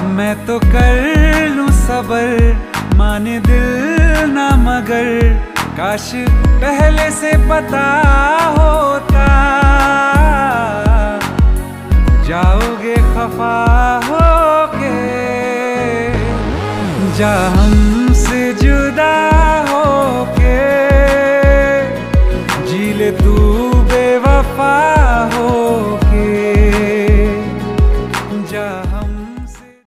मैं तो कर लू सबर, माने दिल ना मगर। काश पहले से पता होता। जाओगे, खफा होके जा हमसे जुदा होके। जी ले तू बेवफा होके। जा